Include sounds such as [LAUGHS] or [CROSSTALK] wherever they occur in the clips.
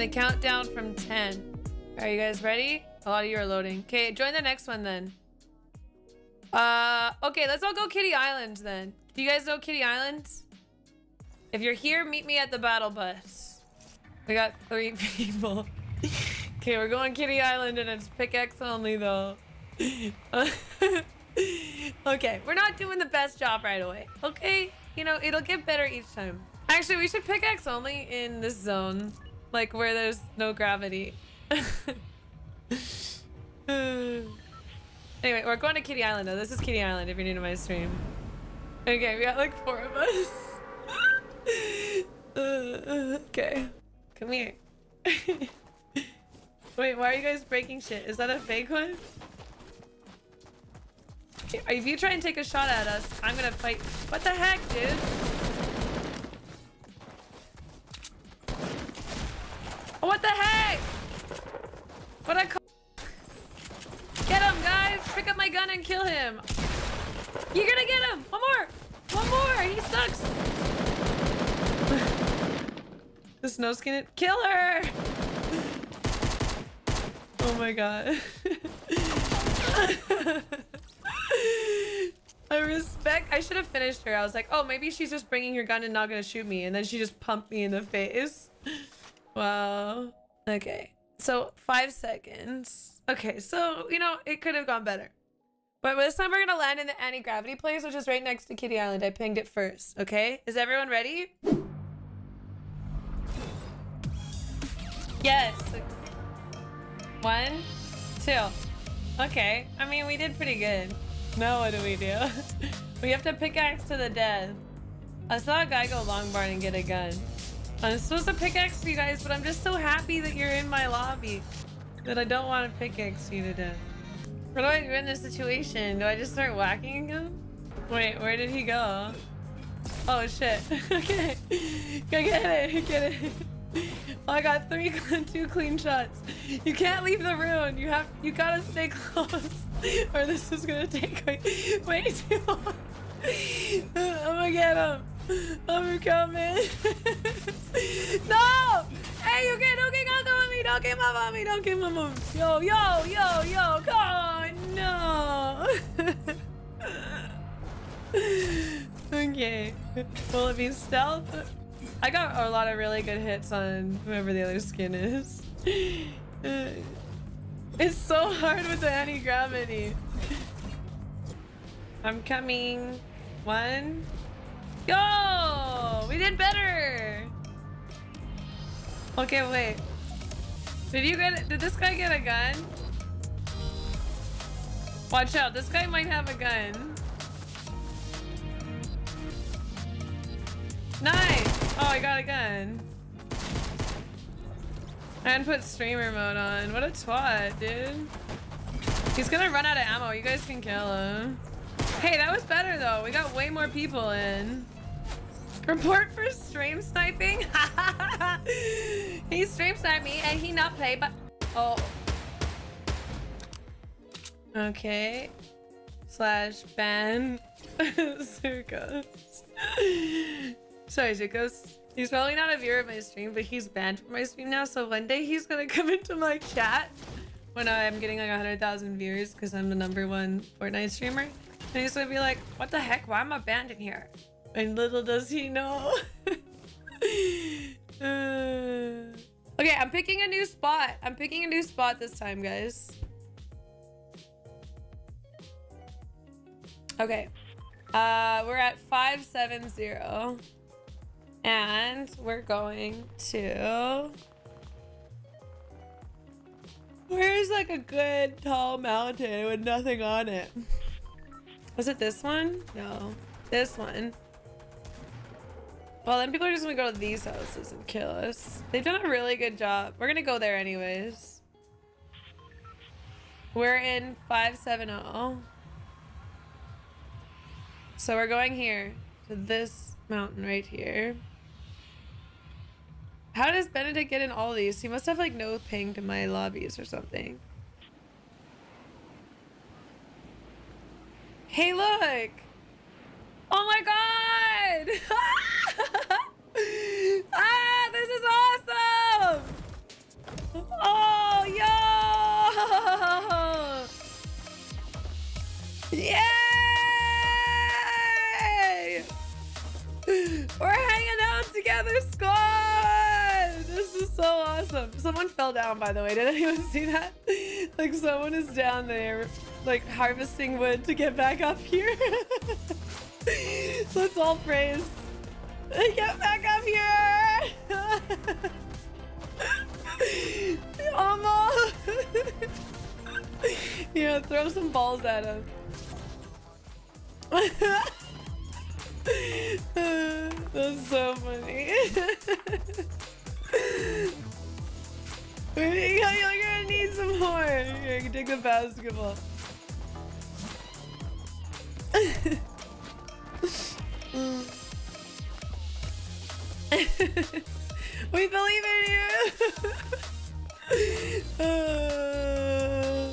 gonna count down from 10. Are you guys ready? A lot of you are loading. Okay, join the next one then. Uh, okay, let's all go Kitty Island then. Do you guys know Kitty Island? If you're here, meet me at the battle bus. We got three [LAUGHS] people. okay, we're going Kitty Island and it's pickaxe only though. [LAUGHS] okay, we're not doing the best job right away. Okay, you know, it'll get better each time. Actually, we should pickaxe only in this zone. Like where there's no gravity. [LAUGHS] anyway, we're going to Kitty Island though. This is Kitty Island if you're new to my stream. Okay, we got like four of us. uh, [LAUGHS] okay. Come here. [LAUGHS] Wait, why are you guys breaking shit? Is that a fake one? If you try and take a shot at us, I'm gonna fight. What the heck, dude? What the heck? What I call? Get him, guys! Pick up my gun and kill him. You're gonna get him. One more. One more. He sucks. [LAUGHS] the snow skin. Kill her. [LAUGHS] Oh my god. [LAUGHS] I respect. I should have finished her. I was like, oh, maybe she's just bringing her gun and not gonna shoot me. And then she just pumped me in the face. Wow. Okay. So five seconds. Okay. So, you know, it could have gone better. But this time we're gonna land in the anti-gravity place, which is right next to Kitty Island. I pinged it first. Okay. Is everyone ready? Yes. One, two. Okay. I mean, we did pretty good. Now what do we do? [LAUGHS] we have to pickaxe to the death. I saw a guy go long barn and get a gun. I'm supposed to pickaxe you guys, but I'm just so happy that you're in my lobby that I don't want to pickaxe you to death. What do I do in this situation? Do I just start whacking him? Wait, where did he go? Oh shit. [LAUGHS] okay. Get it, get it. Oh, I got three, [LAUGHS] two clean shots. You can't leave the room. You have, you gotta stay close, [LAUGHS] or this is gonna take way, way too long. I'm gonna get him. I'm coming. No! Hey, you can't, don't get up on me. Don't get on me. Don't get on me. Yo, yo, yo, yo. Come on, no. [LAUGHS] okay. Will it be stealth? I got a lot of really good hits on whoever the other skin is. [LAUGHS] it's so hard with the anti-gravity. I'm coming. One. Yo! We did better! Okay, wait. Did you get Did this guy get a gun? Watch out, this guy might have a gun. Nice! Oh, I got a gun. And put streamer mode on. What a twat, dude. He's gonna run out of ammo. You guys can kill him. Hey, that was better though. We got way more people in. Report for stream sniping? [LAUGHS] he stream sniped me and he not play, but... Oh. Okay. Slash ban. Circus. [LAUGHS] [LAUGHS] Sorry, Zukos. He's probably not a viewer of my stream, but he's banned from my stream now. So one day he's gonna come into my chat when I'm getting like 100,000 viewers because I'm the number one Fortnite streamer. And he's gonna be like, what the heck? Why am I banned in here? And little does he know. [LAUGHS] uh... Okay, I'm picking a new spot. I'm picking a new spot this time, guys. Okay. Uh, we're at 570. And we're going to... Where's like a good tall mountain with nothing on it? [LAUGHS] Was it this one? No. This one. Well, then people are just gonna go to these houses and kill us. They've done a really good job. We're gonna go there anyways. We're in 570. So we're going here to this mountain right here. How does Benedict get in all these? He must have like no ping to my lobbies or something. Hey, look! Oh my god! [LAUGHS] ah, this is awesome! Oh, yo! Yay! We're hanging out together, squad! This is so awesome. Someone fell down, by the way. Did anyone see that? [LAUGHS] like, someone is down there, like, harvesting wood to get back up here. [LAUGHS] [LAUGHS] Let's all praise. Get back up here! [LAUGHS] Almost! [LAUGHS] yeah, throw some balls at him. That's so funny. You're gonna need some more. Here, take the basketball. [LAUGHS] we believe in you. [LAUGHS] uh...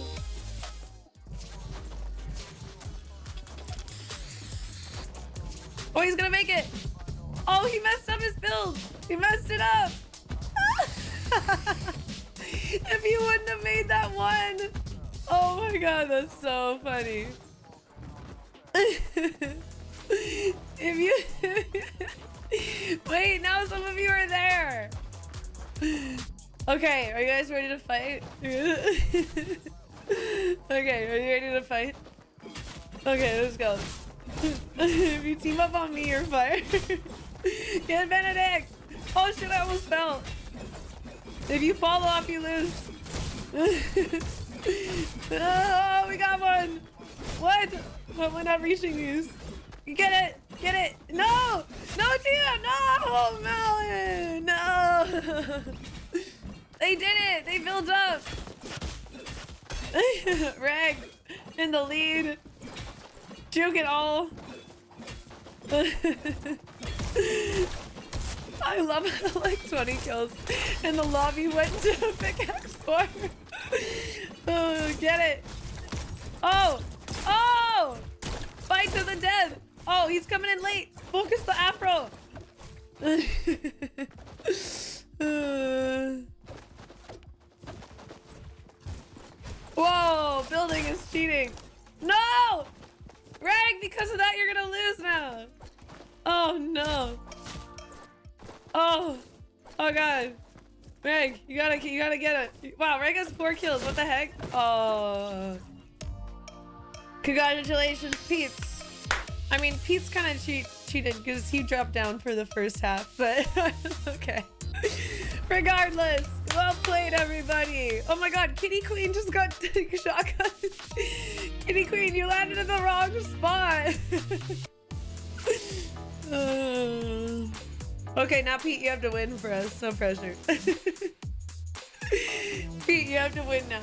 Oh, he's gonna make it. Oh, he messed up his build. He messed it up. [LAUGHS] if he wouldn't have made that one. Oh my god, that's so funny. if you... [LAUGHS] Wait, now some of you are there. Okay, are you guys ready to fight? [LAUGHS] okay, are you ready to fight? Okay, let's go. [LAUGHS] if you team up on me, you're fired. Get Benedict! Oh shit, I almost fell. If you fall off, you lose. oh, we got one. What? But we're not reaching these. You get it! Get it! No! No, Tia! No! Melon! No! [LAUGHS] they did it! They built up! [LAUGHS] Reg in the lead. Juke it all. [LAUGHS] I love how like 20 kills and the lobby went to a pickaxe farm. oh, get it. Oh! Oh! Fight to the death! Oh, he's coming in late. Focus the afro. [LAUGHS] Whoa, building is cheating. No! Reg, because of that, you're gonna lose now. Oh, no. Oh. Oh, God. Reg, you gotta, you gotta get it. Wow, Reg has four kills. What the heck? Oh. Congratulations, Peeps. I mean, Pete's kind of cheat cheated because he dropped down for the first half, but [LAUGHS] okay. Regardless, well played, everybody. Oh my god, Kitty Queen just got [LAUGHS] shotgun. Kitty Queen, you landed in the wrong spot. uh, [LAUGHS] okay, now Pete, you have to win for us. No pressure. Pete, you have to win now.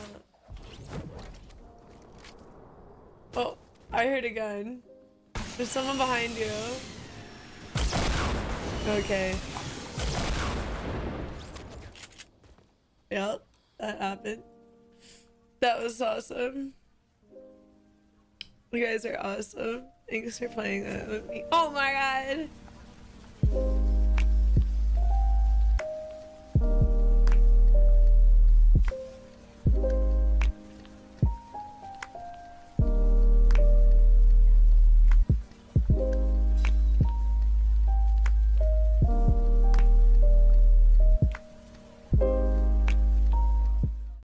Oh, I heard a gun. There's someone behind you. Okay. Yep, that happened. That was awesome. You guys are awesome. Thanks for playing that with me. Oh my god!